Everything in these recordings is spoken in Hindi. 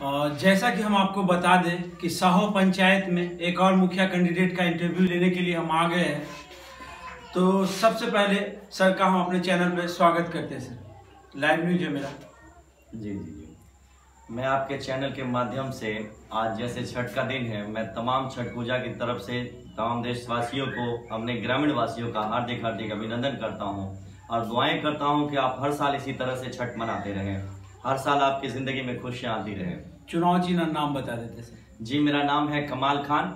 जैसा कि हम आपको बता दें कि साहो पंचायत में एक और मुखिया कैंडिडेट का इंटरव्यू लेने के लिए हम आ गए हैं। तो सबसे पहले सर का हम अपने चैनल में स्वागत करते हैं, सर। लाइव न्यूज़ है मेरा। जी जी जी। मैं आपके चैनल के माध्यम से आज जैसे छठ का दिन है, मैं तमाम छठ पूजा की तरफ़ से तमाम देशवासियों को अपने ग्रामीण वासियों का हार्दिक हार्दिक अभिनंदन करता हूँ और दुआएँ करता हूँ कि आप हर साल इसी तरह से छठ मनाते रहें। हर साल आपकी ज़िंदगी में खुशियाँ आती रहें। चुनाव चिन्ह और नाम बता देते सर। जी मेरा नाम है कमाल खान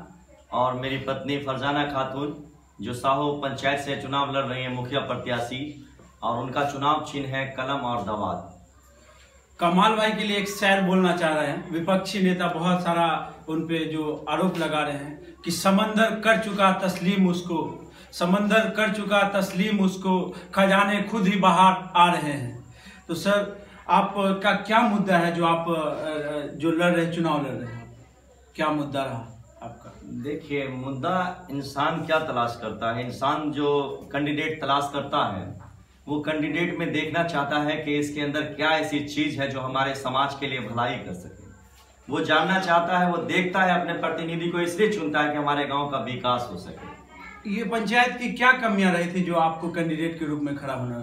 और मेरी पत्नी फरजाना खातून जो साहो पंचायत से चुनाव लड़ रही है मुखिया प्रत्याशी और उनका चुनाव चिन्ह है कलम और दवात कमाल भाई के लिए एक शहर बोलना चाह रहे हैं। विपक्षी नेता बहुत सारा उन पे जो आरोप लगा रहे हैं कि समंदर कर चुका तस्लीम उसको समंदर कर चुका तस्लीम उसको खजाने खुद ही बाहर आ रहे हैं। तो सर आपका क्या मुद्दा है जो आप जो लड़ रहे चुनाव लड़ रहे हैं? क्या मुद्दा रहा आपका? देखिए मुद्दा इंसान क्या तलाश करता है? इंसान जो कैंडिडेट तलाश करता है वो कैंडिडेट में देखना चाहता है कि इसके अंदर क्या ऐसी चीज़ है जो हमारे समाज के लिए भलाई कर सके। वो जानना चाहता है वो देखता है अपने प्रतिनिधि को इसलिए चुनता है कि हमारे गाँव का विकास हो सके। ये पंचायत की क्या कमियाँ रही थी जो आपको कैंडिडेट के रूप में खड़ा होना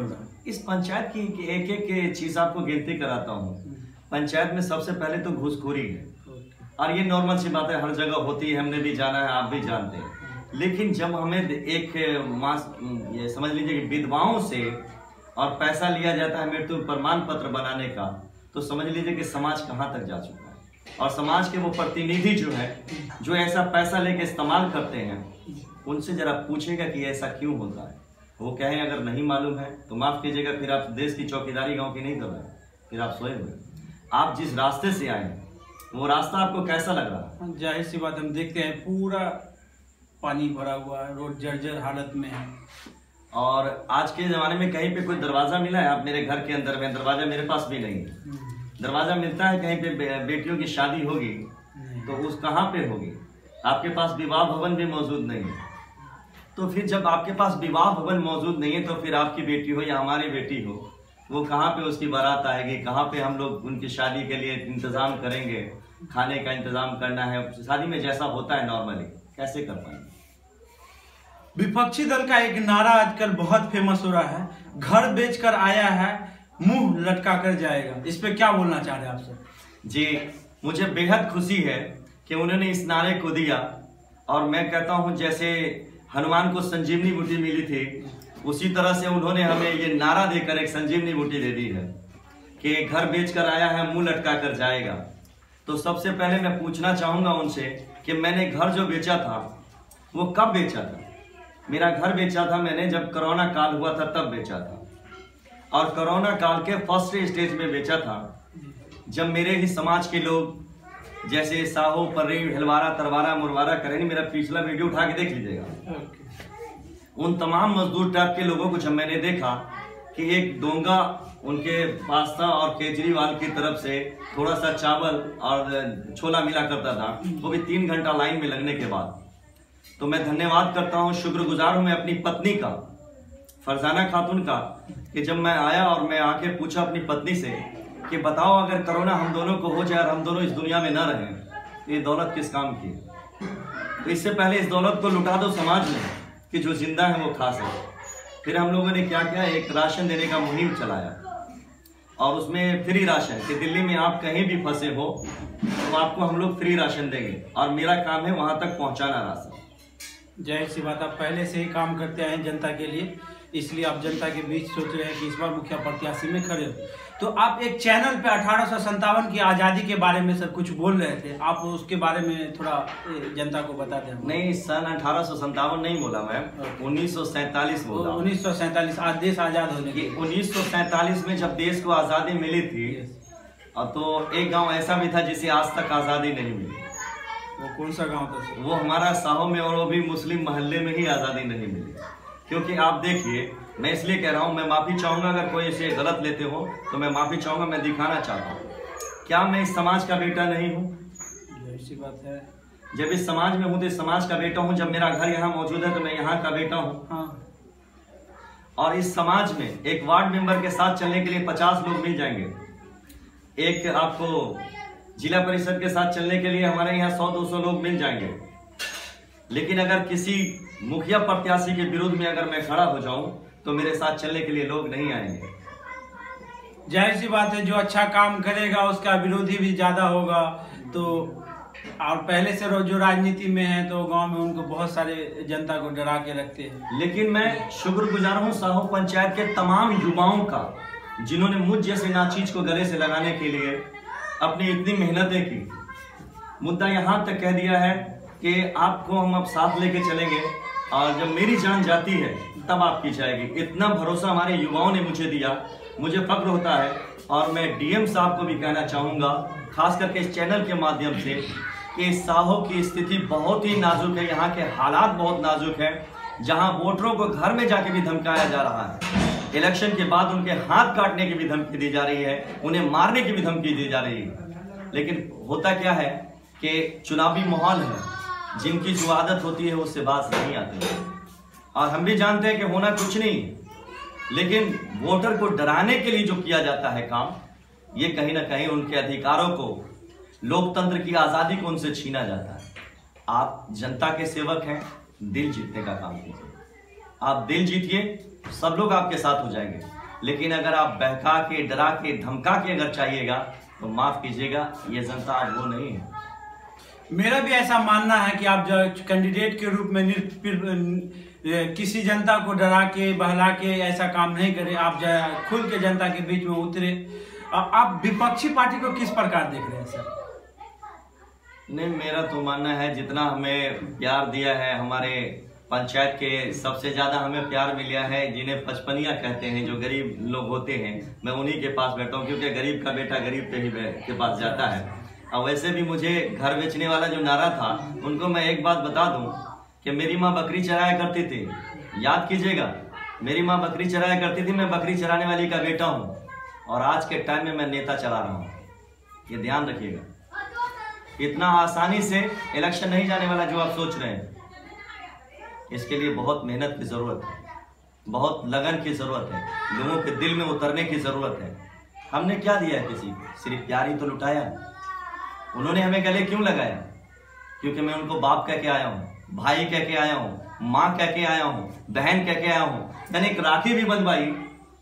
रहा इस पंचायत की एक एक चीज़ आपको गिनती कराता हूँ। पंचायत में सबसे पहले तो घूसखोरी है। और ये नॉर्मल सी बात है, हर जगह होती है, हमने भी जाना है, आप भी जानते हैं। लेकिन जब हमें एक मास, ये समझ लीजिए कि विधवाओं से और पैसा लिया जाता है मृत्यु प्रमाण पत्र बनाने का तो समझ लीजिए कि समाज कहाँ तक जा चुका है। और समाज के वो प्रतिनिधि जो है, जो ऐसा पैसा लेके इस्तेमाल करते हैं, उनसे जरा पूछेगा कि ऐसा क्यों होता है। वो कहें अगर नहीं मालूम है तो माफ़ कीजिएगा फिर आप देश की चौकीदारी गाँव की नहीं कर रहे फिर आप सोए हुए आप जिस रास्ते से आए वो रास्ता आपको कैसा लग रहा है? ज़ाहिर सी बात हम देखते हैं पूरा पानी भरा हुआ है रोड जर्जर हालत में है। और आज के जमाने में कहीं पे कोई दरवाज़ा मिला है? आप मेरे घर के अंदर में दरवाज़ा मेरे पास भी नहीं है। दरवाज़ा मिलता है कहीं पे बेटियों की शादी होगी तो उस कहाँ पे होगी? आपके पास विवाह भवन भी मौजूद नहीं है। तो फिर जब आपके पास विवाह भवन मौजूद नहीं है तो फिर आपकी बेटी हो या हमारी बेटी हो वो कहाँ पे उसकी बारात आएगी? कहाँ पे हम लोग उनकी शादी के लिए इंतज़ाम करेंगे? खाने का इंतज़ाम करना है? शादी में जैसा होता है नॉर्मली कैसे कर पाएँगे? विपक्षी दल का एक नारा आजकल बहुत फ़ेमस हो रहा है। घर बेचकर आया है मुँह लटका कर जाएगा। इस पे क्या बोलना चाह रहे हैं आप सर? जी मुझे बेहद खुशी है कि उन्होंने इस नारे को दिया और मैं कहता हूँ जैसे हनुमान को संजीवनी बूटी मिली थी। उसी तरह से उन्होंने हमें ये नारा देकर एक संजीवनी बूटी दे दी है कि घर बेचकर आया है, मुँह लटका कर जाएगा। तो सबसे पहले मैं पूछना चाहूँगा उनसे कि मैंने घर जो बेचा था, वो कब बेचा था? मेरा घर बेचा था मैंने जब कोरोना काल हुआ था, तब बेचा था। और कोरोना काल के फ़र्स्ट स्टेज में बेचा था। जब मेरे ही समाज के लोग जैसे साहो पर्री हिलवारा तरवारा मुरवारा करेंगे मेरा पिछला वीडियो उठा के देख लीजिएगा। उन तमाम मजदूर टाइप के लोगों को जब मैंने देखा कि एक डोंगा उनके पास था और केजरीवाल की तरफ़ से थोड़ा सा चावल और छोला मिला करता था वो भी तीन घंटा लाइन में लगने के बाद। तो मैं धन्यवाद करता हूँ शुक्रगुजार हूँ मैं अपनी पत्नी का फरजाना खातून का कि जब मैं आया और मैं आके पूछा अपनी पत्नी से कि बताओ अगर कोरोना हम दोनों को हो जाए और हम दोनों इस दुनिया में न रहें, ये दौलत किस काम की है? तो इससे पहले इस दौलत को लुटा दो समाज में कि जो ज़िंदा है वो खा सके। फिर हम लोगों ने क्या किया एक राशन देने का मुहिम चलाया। और उसमें फ्री राशन कि दिल्ली में आप कहीं भी फंसे हो तो आपको हम लोग फ्री राशन देंगे। और मेरा काम है वहाँ तक पहुंचाना राशन। ज़ाहिर सी बात आप पहले से ही काम करते आए हैं जनता के लिए। इसलिए आप जनता के बीच सोच रहे हैं कि इस बार मुखिया प्रत्याशी में खड़े हो। तो आप एक चैनल पे अठारह सौ सत्तावन की आज़ादी के बारे में सर कुछ बोल रहे थे? आप उसके बारे में थोड़ा जनता को बता दें नहीं सन अठारह नहीं बोला मैं उन्नीस बोला। उन्नीस सौ सैंतालीस आज देश आज़ाद होने ये के उन्नीस में जब देश को आज़ादी मिली थी और तो एक गाँव ऐसा भी था जिसे आज तक आज़ादी नहीं मिली। वो कौन सा गाँव था वो हमारा साहो में और वो भी मुस्लिम मोहल्ले में ही आज़ादी नहीं मिली। क्योंकि आप देखिए मैं इसलिए कह रहा हूँ मैं माफ़ी चाहूँगा अगर कोई इसे गलत लेते हो तो मैं माफ़ी चाहूँगा मैं दिखाना चाहता हूँ। क्या मैं इस समाज का बेटा नहीं हूँ? ज़ाहिर सी बात है। जब इस समाज में हूँ तो इस समाज का बेटा हूँ जब मेरा घर यहाँ मौजूद है तो मैं यहाँ का बेटा हूँ। हाँ। और इस समाज में एक वार्ड मेंबर के साथ चलने के लिए पचास लोग मिल जाएँगे। एक आपको जिला परिषद के साथ चलने के लिए हमारे यहाँ सौ दो सौ लोग मिल जाएँगे। लेकिन अगर किसी मुखिया प्रत्याशी के विरोध में अगर मैं खड़ा हो जाऊँ तो मेरे साथ चलने के लिए लोग नहीं आएँगे। ज़ाहिर सी बात है जो अच्छा काम करेगा उसका विरोधी भी ज़्यादा होगा। तो और पहले से जो राजनीति में है तो गाँव में उनको बहुत सारे जनता को डरा के रखते हैं। लेकिन मैं शुक्रगुजार हूँ साहू पंचायत के तमाम युवाओं का जिन्होंने मुझ जैसे नाचीज को गले से लगाने के लिए अपनी इतनी मेहनतें की। मुद्दा यहाँ तक कह दिया है कि आपको हम अब साथ लेके चलेंगे। और जब मेरी जान जाती है, तब आपकी जाएगी। इतना भरोसा हमारे युवाओं ने मुझे दिया। मुझे फक्र होता है और मैं डीएम साहब को भी कहना चाहूँगा, खास करके इस चैनल के माध्यम से, कि साहो की स्थिति बहुत ही नाजुक है। यहाँ के हालात बहुत नाजुक है, जहाँ वोटरों को घर में जाके भी धमकाया जा रहा है। इलेक्शन के बाद उनके हाथ काटने की भी धमकी दी जा रही है, उन्हें मारने की भी धमकी दी जा रही है। लेकिन होता क्या है कि चुनावी माहौल है जिनकी जो आदत होती है, उससे बात नहीं आती। है और हम भी जानते हैं कि होना कुछ नहीं, लेकिन वोटर को डराने के लिए जो किया जाता है काम, ये कहीं ना कहीं उनके अधिकारों को, लोकतंत्र की आज़ादी को उनसे छीना जाता है। आप जनता के सेवक हैं, दिल जीतने का काम कीजिए। आप दिल जीतिए, सब लोग आपके साथ हो जाएँगे। लेकिन अगर आप बहका के, डरा के, धमका के अगर चाहिएगा तो माफ़ कीजिएगा, ये जनता अब वो नहीं है। मेरा भी ऐसा मानना है कि आप जो कैंडिडेट के रूप में किसी जनता को डरा के, बहला के ऐसा काम नहीं करें। आप खुल के जनता के बीच में उतरे। आप विपक्षी पार्टी को किस प्रकार देख रहे हैं, सर? नहीं, मेरा तो मानना है, जितना हमें प्यार दिया है, हमारे पंचायत के सबसे ज़्यादा हमें प्यार मिला है, जिन्हें पचपनिया कहते हैं, जो गरीब लोग होते हैं। मैं उन्हीं के पास बैठा हूँ, क्योंकि गरीब का बेटा गरीब पे ही के पास जाता है। और वैसे भी मुझे घर बेचने वाला जो नारा था, उनको मैं एक बात बता दूँ कि मेरी माँ बकरी चराया करती थी। याद कीजिएगा, मेरी माँ बकरी चराया करती थी, मैं बकरी चराने वाली का बेटा हूँ। और आज के टाइम में मैं नेता चला रहा हूँ। ये ध्यान रखिएगा। इतना आसानी से इलेक्शन नहीं जाने वाला जो आप सोच रहे हैं, इसके लिए बहुत मेहनत की ज़रूरत है। बहुत लगन की ज़रूरत है। लोगों के दिल में उतरने की ज़रूरत है। हमने क्या दिया है किसी को? सिर्फ़ प्यार ही तो लुटाया। उन्होंने हमें गले क्यों लगाया क्योंकि मैं उनको बाप कह के आया हूँ, भाई कह के आया हूँ, माँ कह के आया हूँ, बहन कह के आया हूँ। मैंने एक राखी भी बंधवाई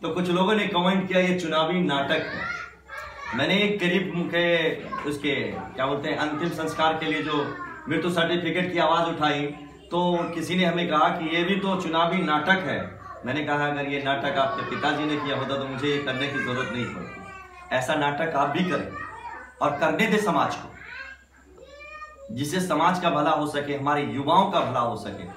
तो कुछ लोगों ने कमेंट किया, ये चुनावी नाटक है। मैंने एक गरीब के उसके, क्या बोलते हैं, अंतिम संस्कार के लिए जो मृत्यु सर्टिफिकेट की आवाज़ उठाई तो किसी ने हमें कहा कि ये भी तो चुनावी नाटक है। मैंने कहा, अगर ये नाटक आपके पिताजी ने किया होता तो मुझे ये करने की ज़रूरत नहीं पड़ती। ऐसा नाटक आप भी करें। और करने दे समाज को जिससे समाज का भला हो सके हमारे युवाओं का भला हो सके।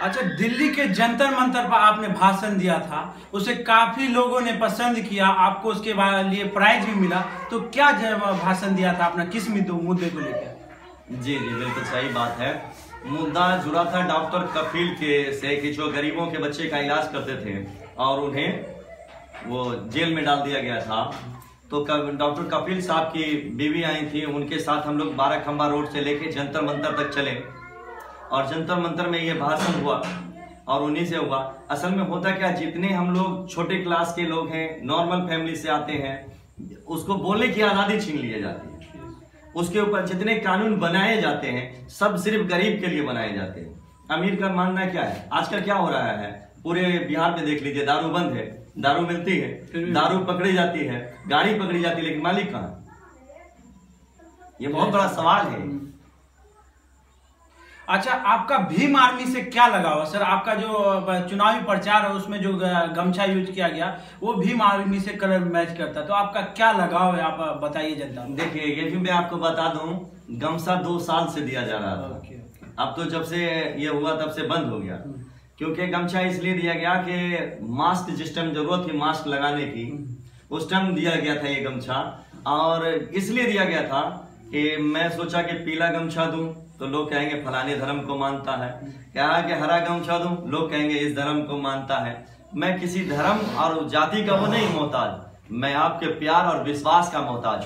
अच्छा दिल्ली के जंतर मंतर पर आपने भाषण दिया था उसे काफ़ी लोगों ने पसंद किया आपको उसके लिए प्राइज भी मिला तो क्या भाषण दिया था अपना किस मुद्दे को लेकर? जी जी बिल्कुल सही बात है। मुद्दा जुड़ा था डॉक्टर कफील के से कि जो गरीबों के बच्चे का इलाज करते थे और उन्हें वो जेल में डाल दिया गया था। तो डॉक्टर कपिल साहब की बीवी आई थी, उनके साथ हम लोग बारह खंबा रोड से लेके जंतर मंतर तक चले। और जंतर मंतर में ये भाषण हुआ और उन्हीं से हुआ। असल में होता क्या, जितने हम लोग छोटे क्लास के लोग हैं, नॉर्मल फैमिली से आते हैं, उसको बोलने की आज़ादी छीन ली जाती है। उसके ऊपर जितने कानून बनाए जाते हैं, सब सिर्फ़ गरीब के लिए बनाए जाते हैं। अमीर का मानना क्या है? आजकल क्या हो रहा है? पूरे बिहार में देख लीजिए दारू बंद है। दारू मिलती है दारू पकड़ी जाती है गाड़ी पकड़ी जाती है लेकिन मालिक कहाँ? ये बहुत बड़ा सवाल है। अच्छा आपका भीम आर्मी से क्या लगाव है? सर आपका जो चुनावी प्रचार है उसमें जो गमछा यूज़ किया गया वो भीम आर्मी से कलर मैच करता है। तो आपका क्या लगाव है? आप बताइए जनता देखिए ये भी मैं आपको बता दूँ गमछा दो साल से दिया जा रहा था। अब तो जब से ये हुआ तब से बंद हो गया। हम्म। क्योंकि गमछा इसलिए दिया गया कि मास्क, जिस टाइम ज़रूरत थी मास्क लगाने की। उस टाइम दिया गया था ये गमछा। और इसलिए दिया गया था कि मैं सोचा कि पीला गमछा दूँ तो लोग कहेंगे, फलाने धर्म को मानता है। क्या कि हरा गमछा दूँ, लोग कहेंगे, इस धर्म को मानता है। मैं किसी धर्म और जाति का वो नहीं मोहताज। मैं आपके प्यार और विश्वास का मोहताज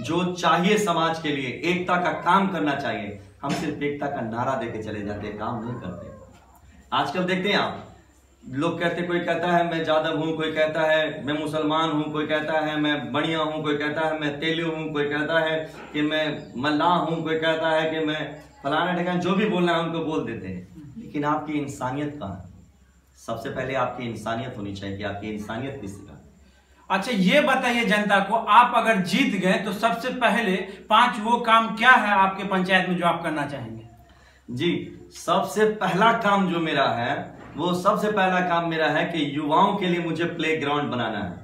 जो चाहिए समाज के लिए, एकता का काम करना चाहिए, हम सिर्फ़ एकता का नारा देके चले जाते काम नहीं करते। आजकल देखते हैं आप। लोग कहते कोई कहता है मैं जादव हूँ कोई कहता है मैं मुसलमान हूँ कोई कहता है मैं बढ़िया हूँ कोई कहता है मैं तेलु हूँ कोई कहता है कि मैं मल्लाह हूँ कोई कहता है कि मैं फलाना ठिकाना जो भी बोलना है उनको बोल देते हैं। लेकिन आपकी इंसानियत कहाँ है? सबसे पहले आपकी इंसानियत होनी चाहिए कि आपकी इंसानियत किस तरह अच्छा ये बताइए जनता को आप अगर जीत गए तो सबसे पहले पाँच वो काम क्या है आपके पंचायत में जो आप करना चाहेंगे? जी सबसे पहला काम जो मेरा है वो सबसे पहला काम मेरा है कि युवाओं के लिए मुझे प्ले ग्राउंड बनाना है।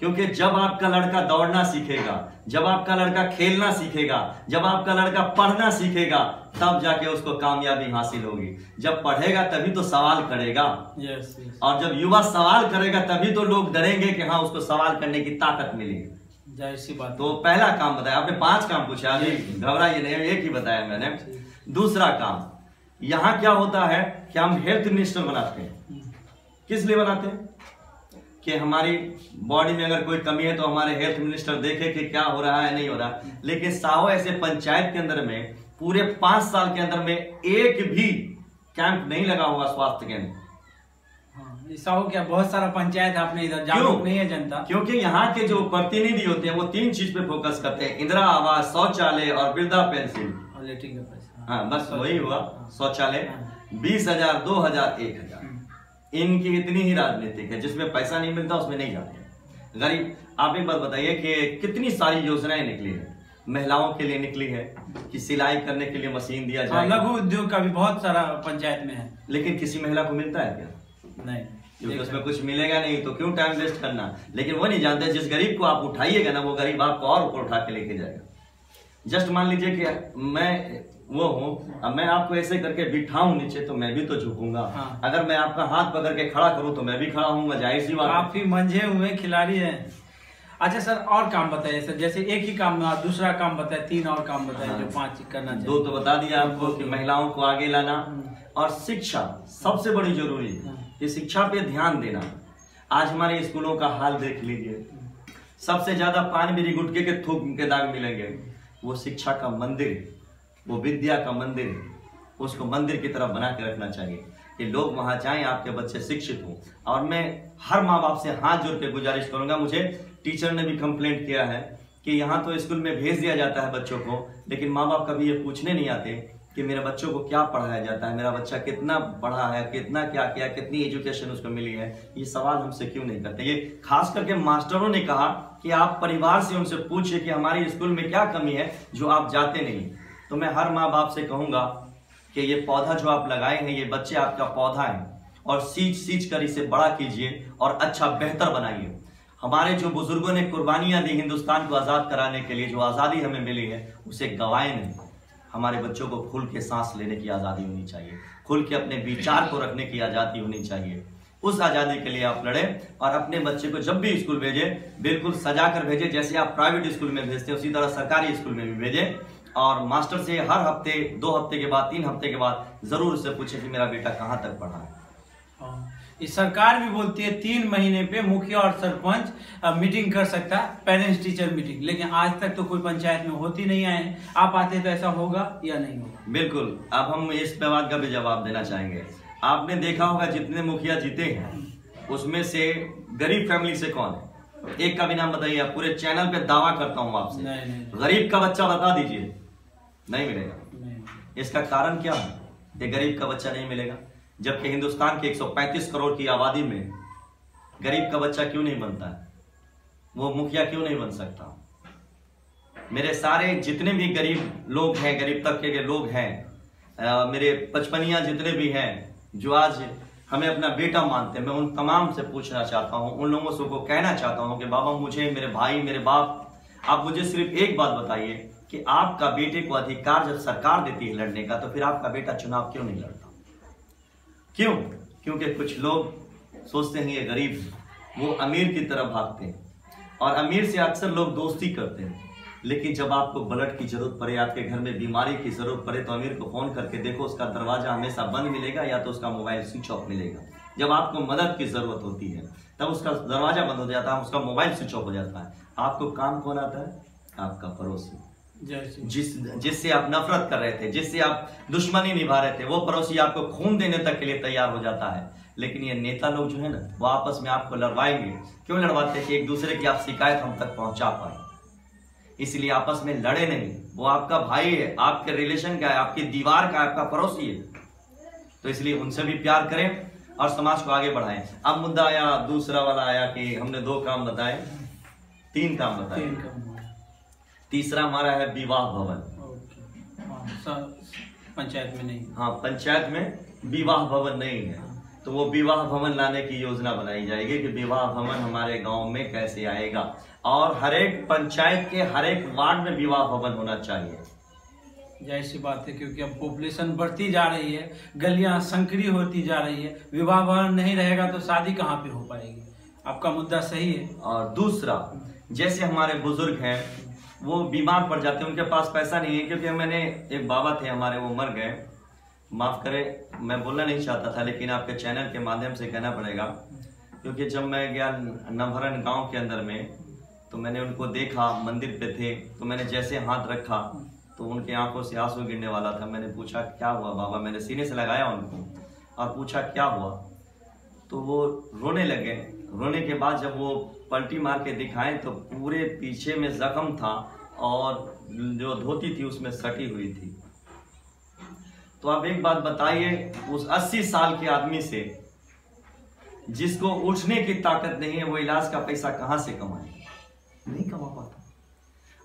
क्योंकि जब आपका लड़का दौड़ना सीखेगा जब आपका लड़का खेलना सीखेगा जब आपका लड़का पढ़ना सीखेगा तब जाके उसको कामयाबी हासिल होगी। जब पढ़ेगा तभी तो सवाल करेगा। यस यस और जब युवा सवाल करेगा तभी तो लोग डरेंगे कि हाँ उसको सवाल करने की ताकत मिलेगी ज़ाहिर सी बात तो पहला काम बताया आपने पाँच काम पूछा अभी घबराइए नहीं एक ही बताया मैंने। दूसरा काम यहाँ क्या होता है कि हम हेल्थ मिनिस्टर बनाते हैं। किस लिए बनाते हैं? कि हमारी बॉडी में अगर कोई कमी है तो हमारे हेल्थ मिनिस्टर देखे कि क्या हो रहा है नहीं हो रहा। लेकिन साहो ऐसे पंचायत के अंदर में पूरे पाँच साल के अंदर में एक भी कैंप नहीं लगा होगा स्वास्थ्य केंद्र। ऐसा हो क्या बहुत सारा पंचायत आपने इधर जागरूक नहीं है जनता? क्योंकि यहाँ के जो प्रतिनिधि होते हैं वो तीन चीज़ पे फोकस करते हैं। इंदिरा आवास शौचालय और वृद्धा पेंशन। और लेटरिन हाँ बस वही हुआ। शौचालय हाँ। बीस हज़ार दो हज़ार एक हज़ार। हम्म। इनकी इतनी ही राजनीतिक है जिसमें पैसा नहीं मिलता उसमें नहीं जाते गरीब आप एक बात बताइए कि कितनी सारी योजनाएँ निकली है? महिलाओं के लिए निकली है कि सिलाई करने के लिए मशीन दिया हाँ, जाए लघु उद्योग का भी बहुत सारा पंचायत में है। लेकिन किसी महिला को मिलता है क्या? नहीं। क्योंकि उसमें कुछ मिलेगा नहीं तो क्यों टाइम वेस्ट करना? लेकिन वो नहीं जानते जिस गरीब को आप उठाइएगा ना वो गरीब आपको और ऊपर उठा के लेके जाएगा। जस्ट मान लीजिए कि मैं वो हूँ अब मैं आपको ऐसे करके बिठाऊं नीचे तो मैं भी तो झुकूँगा हाँ। अगर मैं आपका हाथ पकड़ के खड़ा करूँ तो मैं भी खड़ा हूँ ज़ाहिर सी बात है। काफ़ी मंझे हुए खिलाड़ी हैं अच्छा सर और काम बताइए सर जैसे एक ही काम दूसरा काम बताए तीन और काम बताए हाँ। जो पाँच करना दो तो बता दिया आपको कि महिलाओं को आगे लाना हम्म। और शिक्षा सबसे बड़ी ज़रूरी है हाँ। कि शिक्षा पे ध्यान देना आज हमारे स्कूलों का हाल देख लीजिए सबसे ज़्यादा पान बिरी गुटके के थूक के दाग मिलेंगे वो शिक्षा का मंदिर है वो विद्या का मंदिर उसको मंदिर की तरफ़ बना के रखना चाहिए कि लोग वहाँ जाएँ, आपके बच्चे शिक्षित हों। और मैं हर माँ बाप से हाथ जोड़ के गुजारिश करूँगा, मुझे टीचर ने भी कंप्लेंट किया है कि यहाँ तो स्कूल में भेज दिया जाता है बच्चों को, लेकिन माँ बाप कभी ये पूछने नहीं आते कि मेरे बच्चों को क्या पढ़ाया जाता है, मेरा बच्चा कितना पढ़ा है, कितना क्या किया, कितनी एजुकेशन उसको मिली है, ये सवाल हमसे क्यों नहीं करते? ये खास करके मास्टरों ने कहा कि आप परिवार से उनसे पूछिए कि हमारे स्कूल में क्या कमी है जो आप जाते नहीं। तो मैं हर माँ बाप से कहूँगा कि ये पौधा जो आप लगाए हैं, ये बच्चे आपका पौधा है और सींच सींच कर इसे बड़ा कीजिए और अच्छा बेहतर बनाइए। हमारे जो बुज़ुर्गों ने कुर्बानियाँ दी हिंदुस्तान को आज़ाद कराने के लिए, जो आज़ादी हमें मिली है, उसे गवाए नहीं। हमारे बच्चों को खुल के सांस लेने की आज़ादी होनी चाहिए, खुल के अपने विचार को रखने की आज़ादी होनी चाहिए। उस आज़ादी के लिए आप लड़े और अपने बच्चे को जब भी स्कूल भेजे, बिल्कुल सजा कर भेजे, जैसे आप प्राइवेट स्कूल में भेजते हैं, उसी तरह सरकारी स्कूल में भी भेजे। और मास्टर से हर हफ़्ते दो हफ़्ते के बाद तीन हफ़्ते के बाद ज़रूर उससे पूछे कि मेरा बेटा कहाँ तक पढ़ा है। हाँ। ये सरकार भी बोलती है तीन महीने पे मुखिया और सरपंच मीटिंग कर सकता है पेरेंट्स टीचर मीटिंग। लेकिन आज तक तो कोई पंचायत में होती नहीं आए आप आते तो ऐसा होगा या नहीं होगा? बिल्कुल। अब हम इस बात का भी जवाब देना चाहेंगे। आपने देखा होगा जितने मुखिया जीते हैं उसमें से गरीब फैमिली से कौन है? एक का भी नाम बताइए आप पूरे चैनल पे दावा करता हूँ आपसे। गरीब का बच्चा बता दीजिए। नहीं मिलेगा। इसका कारण क्या है? कि गरीब का बच्चा नहीं मिलेगा जबकि हिंदुस्तान के 135 करोड़ की आबादी में गरीब का बच्चा क्यों नहीं बनता है? वो मुखिया क्यों नहीं बन सकता? मेरे सारे जितने भी गरीब लोग हैं गरीब तबके के लोग हैं मेरे पचपनिया जितने भी हैं जो आज हमें अपना बेटा मानते हैं मैं उन तमाम से पूछना चाहता हूँ उन लोगों से को कहना चाहता हूँ कि बाबा मुझे मेरे भाई मेरे बाप आप मुझे सिर्फ़ एक बात बताइए कि आपका बेटे को अधिकार जब सरकार देती है लड़ने का तो फिर आपका बेटा चुनाव क्यों नहीं लड़ता? क्यों? क्योंकि कुछ लोग सोचते हैं, ये गरीब वो अमीर की तरफ़ भागते हैं। और अमीर से अक्सर लोग दोस्ती करते हैं। लेकिन जब आपको ब्लड की ज़रूरत पड़े, आपके घर में बीमारी की ज़रूरत पड़े तो अमीर को फ़ोन करके देखो, उसका दरवाज़ा हमेशा बंद मिलेगा या तो उसका मोबाइल स्विच ऑफ़ मिलेगा। जब आपको मदद की ज़रूरत होती है, तब उसका दरवाज़ा बंद हो जाता है, उसका मोबाइल स्विच ऑफ़ हो जाता है। आपको काम कौन आता है? आपका पड़ोसी। जिस जिससे आप नफरत कर रहे थे जिससे आप दुश्मनी निभा रहे थे वो पड़ोसी आपको खून देने तक के लिए तैयार हो जाता है। लेकिन ये नेता लोग जो है ना वो आपस में आपको लड़वाएँगे। क्यों लड़वाते हैं कि एक दूसरे की आप शिकायत हम तक पहुँचा पाए? इसलिए आपस में लड़े नहीं। वो आपका भाई है आपके रिलेशन का है आपकी दीवार का आपका पड़ोसी है। तो इसलिए उनसे भी प्यार करें और समाज को आगे बढ़ाएँ। अब मुद्दा आया दूसरा वाला आया कि हमने दो काम बताए तीन काम बताए। तीन का हुआ। तीसरा हमारा है विवाह भवन। हाँ, पंचायत में नहीं। हाँ पंचायत में विवाह भवन नहीं है। तो वो विवाह भवन लाने की योजना बनाई जाएगी कि विवाह भवन हमारे गाँव में कैसे आएगा। और हर एक पंचायत के हर एक वार्ड में विवाह भवन होना चाहिए। ज़ाहिर सी बात है क्योंकि अब पॉपुलेशन बढ़ती जा रही है गलियाँ संकरी होती जा रही है विवाह भवन नहीं रहेगा तो शादी कहाँ पे हो पाएगी? आपका मुद्दा सही है। और दूसरा जैसे हमारे बुज़ुर्ग हैं वो बीमार पड़ जाते हैं, उनके पास पैसा नहीं है, क्योंकि मैंने एक बाबा थे हमारे, वो मर गए। माफ़ करें, मैं बोलना नहीं चाहता था, लेकिन आपके चैनल के माध्यम से कहना पड़ेगा, क्योंकि जब मैं गया नवहरन गाँव के अंदर में तो मैंने उनको देखा, मंदिर पे थे तो मैंने जैसे हाथ रखा तो उनके आँखों से आँसू गिरने वाला था। मैंने पूछा, क्या हुआ बाबा? मैंने सीने से लगाया उनको, और पूछा, क्या हुआ? तो वो रोने लगे रोने के बाद जब वो पलटी मार के दिखाए तो पूरे पीछे में जख्म था और जो धोती थी उसमें सटी हुई थी। तो आप एक बात बताइए, उस 80 साल के आदमी से जिसको उठने की ताकत नहीं है, वो इलाज का पैसा कहाँ से कमाए?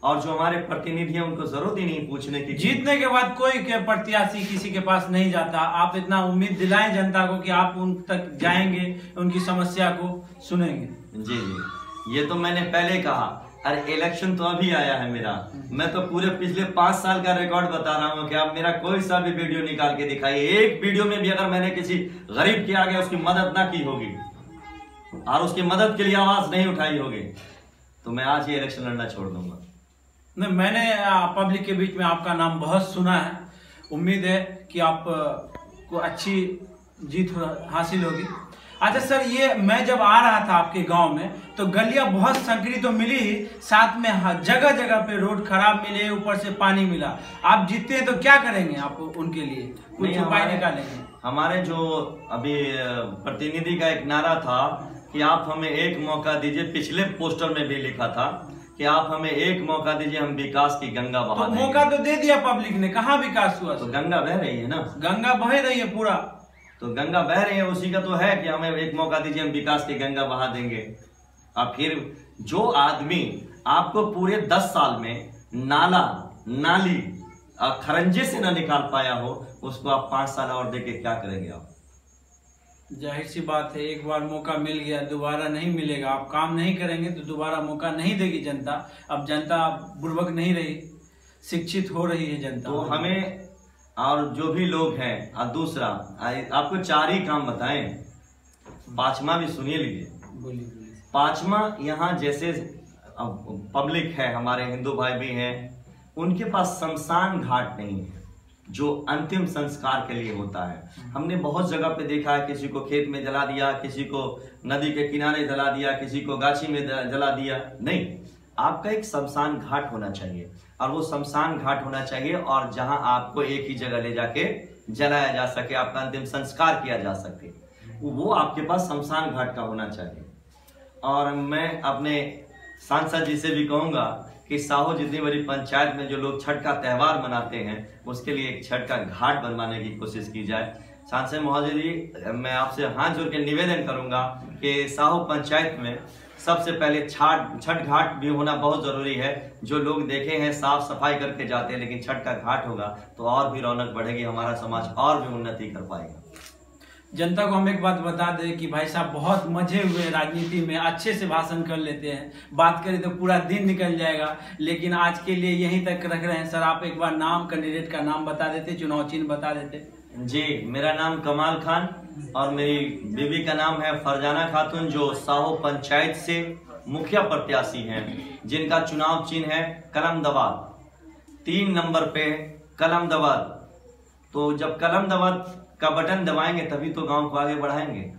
और जो हमारे प्रतिनिधि हैं उनको ज़रूरत ही नहीं पूछने की जीतने के बाद कोई के प्रत्याशी किसी के पास नहीं जाता। आप इतना उम्मीद दिलाएँ जनता को कि आप उन तक जाएँगे उनकी समस्या को सुनेंगे। जी जी। ये तो मैंने पहले कहा। अरे इलेक्शन तो अभी आया है मेरा। मैं तो पूरे पिछले पाँच साल का रिकॉर्ड बता रहा हूँ कि आप मेरा कोई सा भी वीडियो निकाल के दिखाइए। एक वीडियो में भी अगर मैंने किसी गरीब के आगे उसकी मदद ना की होगी और उसकी मदद के लिए आवाज़ नहीं उठाई होगी तो मैं आज ही इलेक्शन लड़ना छोड़ दूँगा। नहीं मैंने पब्लिक के बीच में आपका नाम बहुत सुना है। उम्मीद है कि आप को अच्छी जीत हासिल होगी। अच्छा सर ये मैं जब आ रहा था आपके गाँव में तो गलियाँ बहुत संकरी तो मिली ही साथ में जगह जगह पे रोड खराब मिले ऊपर से पानी मिला। आप जीतते हैं तो क्या करेंगे आप उनके लिए? कुछ उपाय निकालेंगे? हमारे जो अभी प्रतिनिधि का एक नारा था कि आप हमें एक मौका दीजिए पिछले पोस्टर में भी लिखा था। कि आप हमें एक मौका दीजिए हम विकास की गंगा बहा तो मौका तो दे दिया पब्लिक ने कहा विकास हुआ तो गंगा बह रही है ना? गंगा बह रही है पूरा। तो गंगा बह रही है उसी का तो है कि हमें एक मौका दीजिए हम विकास की गंगा बहा देंगे। और फिर जो आदमी आपको पूरे दस साल में नाला नाली खरंजे से ना निकाल पाया हो उसको आप पाँच साल और देके क्या करेंगे आप? ज़ाहिर सी बात है एक बार मौका मिल गया दोबारा नहीं मिलेगा। आप काम नहीं करेंगे तो दोबारा मौका नहीं देगी जनता। अब जनता बुर्बक नहीं रही शिक्षित हो रही है जनता। तो हमें और जो भी लोग हैं और दूसरा आपको चार ही काम बताएँ। पांचवा भी सुनिए लीजिए। पांचवा यहाँ जैसे पब्लिक है हमारे हिंदू भाई भी हैं उनके पास शमशान घाट नहीं है। जो अंतिम संस्कार के लिए होता है। हमने बहुत जगह पे देखा है किसी को खेत में जला दिया किसी को नदी के किनारे जला दिया किसी को गाछी में जला दिया। नहीं आपका एक शमशान घाट होना चाहिए और वो शमशान घाट होना चाहिए और जहाँ आपको एक ही जगह ले जाके जलाया जा सके आपका अंतिम संस्कार किया जा सके। वो आपके पास शमशान घाट का होना चाहिए। और मैं अपने सांसद जी से भी कहूँगा कि साहो जितनी बड़ी पंचायत में जो लोग छठ का त्यौहार मनाते हैं, उसके लिए एक छठ का घाट बनवाने की कोशिश की जाए। सांसद महोदय जी, मैं आपसे हाथ जोड़ के निवेदन करूँगा कि साहो पंचायत में सबसे पहले छठ छठ घाट भी होना बहुत ज़रूरी है। जो लोग देखे हैं, साफ़ सफ़ाई करके जाते हैं, लेकिन छठ का घाट होगा तो और भी रौनक बढ़ेगी, हमारा समाज और भी उन्नति कर पाएगा। जनता को हम एक बात बता दें कि भाई साहब, बहुत मज़े हुए राजनीति में, अच्छे से भाषण कर लेते हैं। बात करें तो पूरा दिन निकल जाएगा, लेकिन आज के लिए यहीं तक रख रहे हैं। सर, आप एक बार नाम, कैंडिडेट का नाम बता देते, चुनाव चिन्ह बता देते। जी, मेरा नाम कमाल खान और मेरी बीबी का नाम है फरजाना खातून, जो साहो पंचायत से मुखिया प्रत्याशी हैं, जिनका चुनाव चिन्ह है कलम दबाद तीन नंबर पे कलम दबाद तो जब कलम दबाद का बटन दबाएँगे, तभी तो गाँव को आगे बढ़ाएँगे।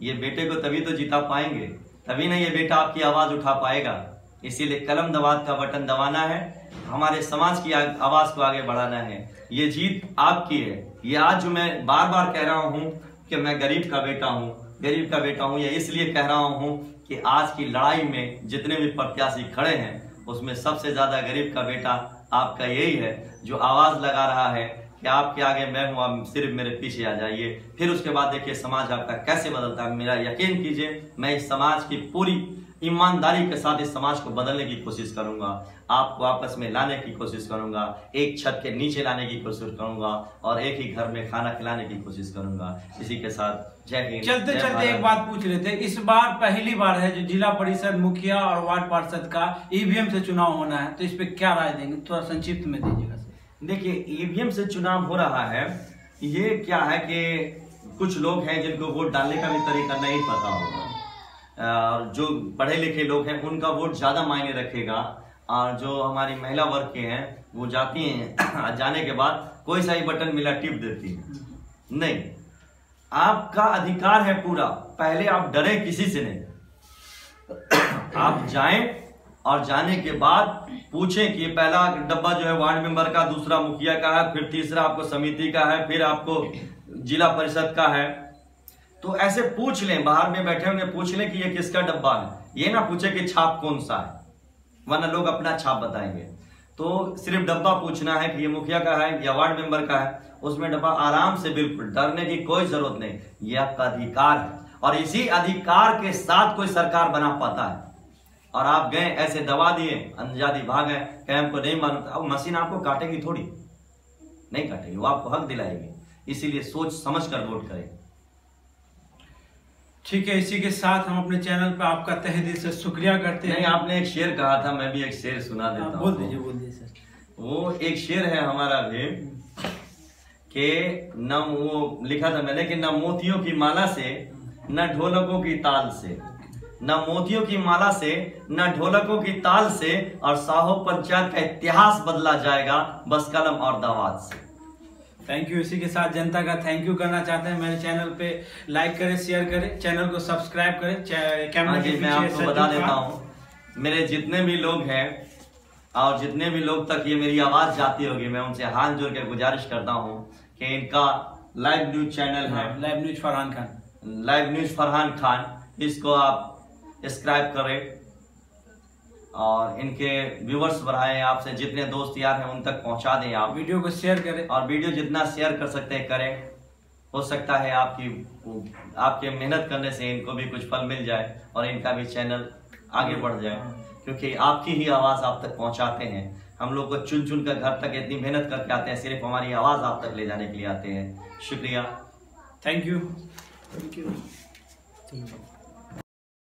ये बेटे को तभी तो जिता पाएँगे। तभी ना ये बेटा आपकी आवाज़ उठा पाएगा। इसीलिए कलम दबाद का बटन दबाना है। हमारे समाज की आवाज़ को आगे बढ़ाना है। ये जीत आपकी है। ये आज जो मैं बार बार कह रहा हूँ कि मैं गरीब का बेटा हूँ। गरीब का बेटा हूँ। या इसलिए कह रहा हूँ कि आज की लड़ाई में जितने भी प्रत्याशी खड़े हैं, उसमें सबसे ज़्यादा गरीब का बेटा आपका यही है, जो आवाज़ लगा रहा है कि आपके आगे मैं हूँ आप सिर्फ़ मेरे पीछे आ जाइए। फिर उसके बाद देखिए समाज आपका कैसे बदलता है। मेरा यकीन कीजिए मैं इस समाज की पूरी ईमानदारी के साथ इस समाज को बदलने की कोशिश करूँगा। आपको आपस में लाने की कोशिश करूँगा एक छत के नीचे लाने की कोशिश करूँगा और एक ही घर में खाना खिलाने की कोशिश करूँगा। इसी के साथ जय हिंद चलते जय चलते एक बात पूछ लेते हैं। इस बार पहली बार है जो जिला परिषद मुखिया और वार्ड पार्षद का ईवीएम से चुनाव होना है। तो इस पे क्या राय देंगे? थोड़ा संक्षिप्त में दीजिएगा। देखिए ईवीएम से चुनाव हो रहा है। ये क्या है कि कुछ लोग हैं जिनको वोट डालने का भी तरीका नहीं पता होगा। और जो पढ़े लिखे लोग हैं, उनका वोट ज़्यादा मायने रखेगा। और जो हमारी महिला वर्ग के हैं, वो जाती हैं जाने के बाद कोई सा ही बटन मिला, टिप देती है। नहीं। आपका अधिकार है पूरा। पहले आप डरे किसी से नहीं। आप जाएँ और जाने के बाद पूछें कि पहला डब्बा जो है वार्ड मेंबर का, दूसरा मुखिया का है, फिर तीसरा आपको समिति का है, फिर आपको जिला परिषद का है। तो ऐसे पूछ लें, बाहर में बैठे होंगे, पूछ लें कि ये किसका डब्बा है। ये ना पूछे कि छाप कौन सा है, वरना लोग अपना छाप बताएँगे। तो सिर्फ़ डब्बा पूछना है कि ये मुखिया का है या वार्ड मेंबर का है, उसमें डब्बा आराम से बिल्कुल, डरने की कोई ज़रूरत नहीं, ये आपका अधिकार है। और इसी अधिकार के साथ कोई सरकार बना पाता है। और आप गए ऐसे दबा दिए अंजादी भाग गए कहे हमको नहीं मालूम। अब मशीन आपको काटेगी थोड़ी। नहीं काटेगी वो आपको हक दिलाएगी। इसीलिए सोच समझ कर वोट करें। ठीक है इसी के साथ हम अपने चैनल पे आपका तहे दिल से शुक्रिया करते नहीं हैं। आपने एक शेर कहा था मैं भी एक शेर सुना हाँ, देता बोल दीजिए बोल दीजिए सर। वो एक शेर है हमारा भी के न वो लिखा था मैंने कि न मोतियों की माला से न ढोलकों की ताल से। न मोतियों की माला से न ढोलकों की ताल से और साहो पंचायत का इतिहास बदला जाएगा बस कलम और दावात से। थैंक यू इसी के साथ जनता का थैंक यू करना चाहते हैं मेरे चैनल पे। लाइक करें शेयर करें चैनल को सब्सक्राइब करें कैमरा हाँ जी मैं आपको बता देता हूँ। मेरे जितने भी लोग हैं और जितने भी लोग तक ये मेरी आवाज़ जाती होगी मैं उनसे हाथ जोड़ के गुजारिश करता हूँ कि इनका लाइव न्यूज़ चैनल हाँ, live news Farhan Khan live news Farhan Khan इसको आप सब्सक्राइब करें। और इनके व्यूवर्स बढ़ाएँ आपसे जितने दोस्त यार हैं उन तक पहुँचा दें आप। वीडियो को शेयर करें। और वीडियो जितना शेयर कर सकते हैं करें। हो सकता है आपकी आपके मेहनत करने से इनको भी कुछ फल मिल जाए और इनका भी चैनल आगे बढ़ जाए। क्योंकि आपकी ही आवाज़ आप तक पहुंचाते हैं। हम लोग को चुन चुन कर घर तक इतनी मेहनत करके आते हैं सिर्फ़ हमारी आवाज़ आप तक ले जाने के लिए आते हैं। शुक्रिया। Thank you thank you